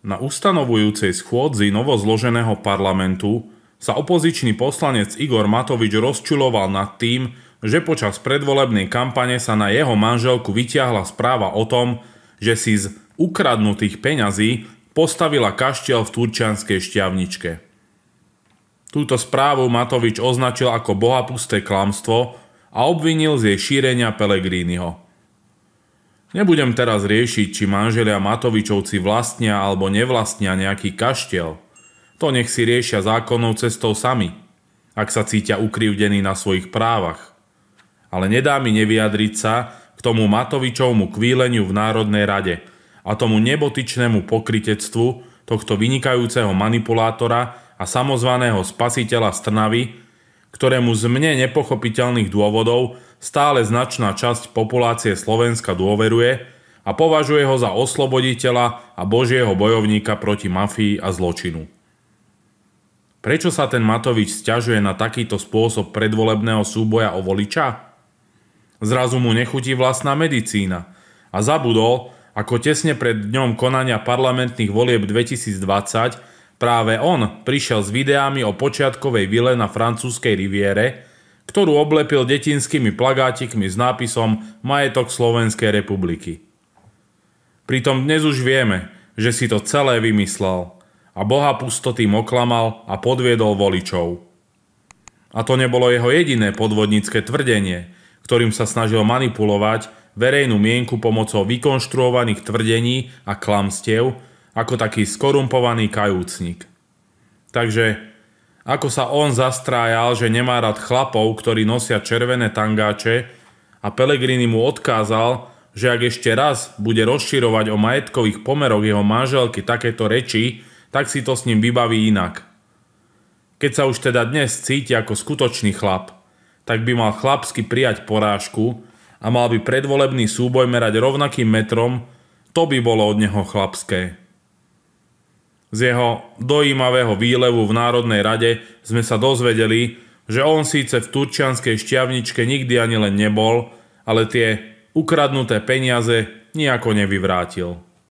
Na ustanovujúcej schôdzi novozloženého parlamentu sa opozičný poslanec Igor Matovič rozčuloval nad tým, že počas predvolebnej kampane sa na jeho manželku vyťahla správa o tom, že si z ukradnutých peňazí postavila kaštiel v turčianskej šťavničke. Túto správu Matovič označil ako bohapusté klamstvo a obvinil z jej šírenia Pelegrínyho. Nebudem teraz riešiť, či manželia Matovičovci vlastnia alebo nevlastnia nejaký kaštiel. To nech si riešia zákonnou cestou sami, ak sa cítia ukrivdení na svojich právach. Ale nedá mi nevyjadriť sa k tomu Matovičovmu kvíleniu v Národnej rade a tomu nebotičnému pokritectvu tohto vynikajúceho manipulátora a samozvaného spasiteľa Strnavy, ktorému z mne nepochopiteľných dôvodov stále značná časť populácie Slovenska dôveruje a považuje ho za osloboditeľa a božieho bojovníka proti mafii a zločinu. Prečo sa ten Matovič stiažuje na takýto spôsob predvolebného súboja o voliča? Zrazu mu nechutí vlastná medicína a zabudol, ako tesne pred dňom konania parlamentných volieb 2020 Práve on prišiel s videami o počiatkovej vile na francúzskej riviere, ktorú oblepil detinskými plagátikmi s nápisom Majetok Slovenskej republiky. Pritom dnes už vieme, že si to celé vymyslel a Boha pustotým oklamal a podviedol voličov. A to nebolo jeho jediné podvodnícke tvrdenie, ktorým sa snažil manipulovať verejnú mienku pomocou vykonštruovaných tvrdení a klamstiev, ako taký skorumpovaný kajúcnik. Takže ako sa on zastrájal, že nemá rád chlapov, ktorí nosia červené tangáče a Pelegrini mu odkázal, že ak ešte raz bude rozširovať o majetkových pomeroch jeho manželky takéto reči, tak si to s ním vybaví inak. Keď sa už teda dnes cíti ako skutočný chlap, tak by mal chlapsky prijať porážku a mal by predvolebný súboj merať rovnakým metrom, to by bolo od neho chlapské. Z jeho dojímavého výlevu v Národnej rade sme sa dozvedeli, že on síce v turčianskej šťavničke nikdy ani len nebol, ale tie ukradnuté peniaze nejako nevyvrátil.